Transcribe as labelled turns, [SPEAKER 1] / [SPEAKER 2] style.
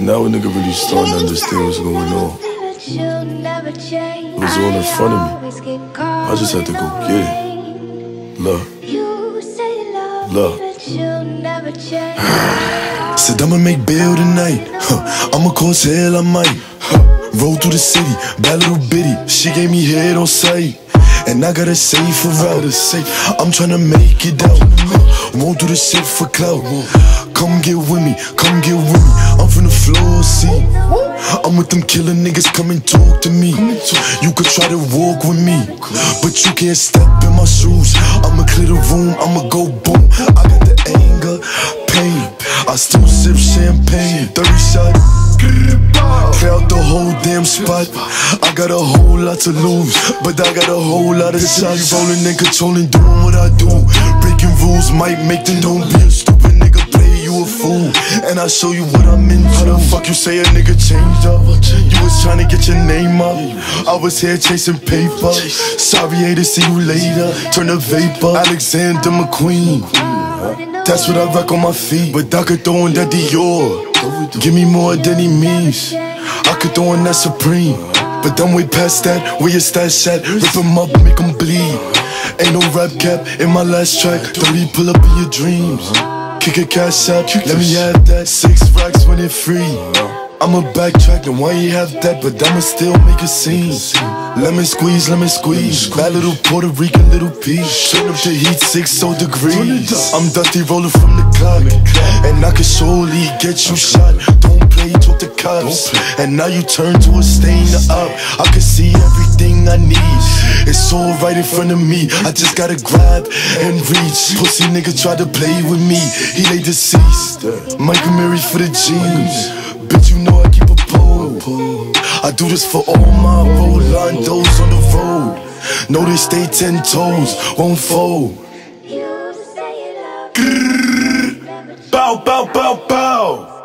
[SPEAKER 1] Now a nigga really starting to understand what's going on. It was all in front of me. I just had to go get it. Love.
[SPEAKER 2] Love.
[SPEAKER 3] Said I'ma make bail tonight. Huh. I'ma cause hell, I might. Huh. Roll through the city, bad little bitty. She gave me head on sight. And I gotta save for out. I'm tryna make it out. Won't do the shit for clout. Come get with me, come get with me. I'm from the floor, see. I'm with them killer niggas, come and talk to me. You could try to walk with me, but you can't step in my shoes. I'ma clear the room, I'ma go boom. I got the anger, pain. I still sip champagne, 30 shot. Damn spot. I got a whole lot to lose, but I got a whole lot of shots. Rolling and controlling, doing what I do. Breaking rules might make them don't be a stupid nigga. Play you a fool, and I show you what I'm into. How the fuck you say a nigga changed up? You was trying to get your name up. I was here chasing paper. Sorry, to see you later. Turn the vapor. Alexander McQueen. That's what I rock on my feet. But I could throw in that Dior. Give me more than he means. I could throw in that Supreme. But then we past that. Where your stash at? Rip him up, make him bleed. Ain't no rap cap in my last track. Don't pull up in your dreams? Kick a cash out, let me have that. Six racks when it free. I'ma backtrack, and why you have that? But I'ma still make a scene. Lemon squeeze, lemon squeeze. Bad little Puerto Rican little piece. Turn up the heat, six so degrees. I'm dusty rolling from the clock, and I can surely get you shot. Don't play, to cops. And now you turn to a stain up. I can see everything I need. It's all right in front of me. I just gotta grab and reach. Pussy nigga tried to play with me. He lay deceased. Mike Amiri for the jeans. Bitch, you know I keep a pole. I do this for all my Rolandos on the road. Know they stay ten toes, won't fold.
[SPEAKER 2] You say you love me,
[SPEAKER 3] Bow, bow, bow, bow.